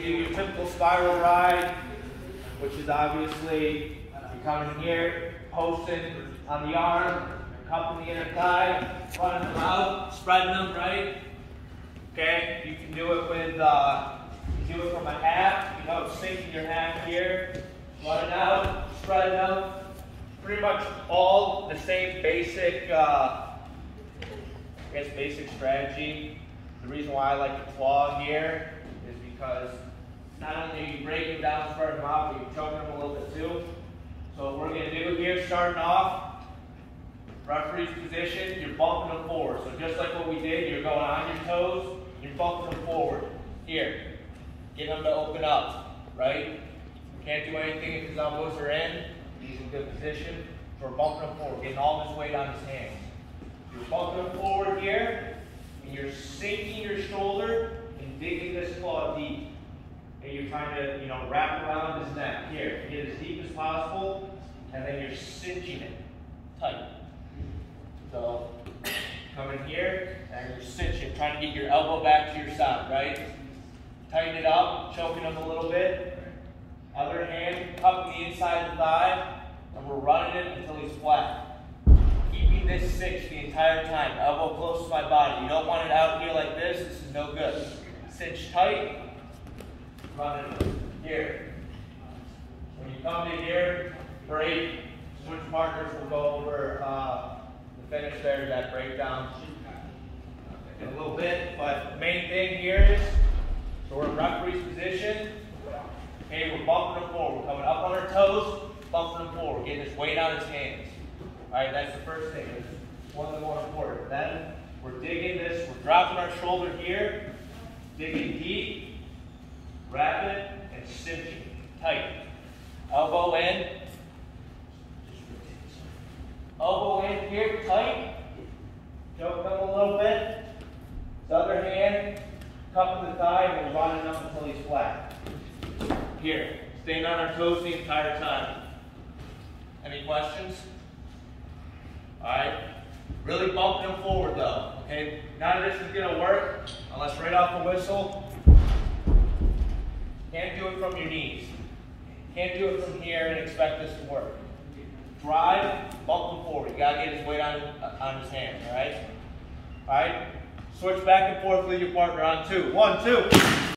do your typical spiral ride, which is obviously you're coming here, posting on the arm, cupping the inner thigh, running them out, spreading them, right? Okay, you can do it with, uh, do it from a half, you know, sinking your half here, running out, spreading out. Pretty much all the same basic, uh, I guess basic strategy. The reason why I like to claw here is because not only are you breaking down, them out, but you're choking them a little bit too. So what we're going to do here, starting off, referee's position, you're bumping them forward. So just like what we did, you're going on your toes, you're bumping them forward. Here, get them to open up, right? Can't do anything if his elbows are in. He's in good position. So we're bumping him forward, getting all this weight on his hands. You're bumping him forward here, and you're sinking your shoulder and digging this claw deep. And you're trying to, you know, wrap around his neck. Here, get as deep as possible, and then you're cinching it tight. So come in here, and you're cinching, trying to get your elbow back to your side, right? Tighten it up, choking him a little bit. Other hand, cupping the inside of the thigh, and we're running it until he's flat. Keeping this cinch the entire time, elbow close to my body. You don't want it out here like this, this is no good. Cinch tight, run it here. When you come to here, break, switch partners will go over uh, the finish there, that breakdown in a little bit. But main thing here is, so we're in referee's position. Okay, we're bumping them forward. We're coming up on our toes, bumping them forward, getting this weight on his hands. All right, that's the first thing. This is one of the more important. Then we're digging this, we're dropping our shoulder here, digging deep, rapid, and cinching tight. Elbow in. Elbow in here, tight. Choke them a little bit. The other hand, cup of the thigh, and we're running up until he's flat. Here, staying on our toes the entire time. Any questions? All right. Really bumping them forward though. Okay. None of this is gonna work unless right off the whistle. From your knees. Can't do it from here and expect this to work. Drive, bump them forward. You gotta get his weight on, uh, on his hands, all right? All right? Switch back and forth with your partner on two. One, two.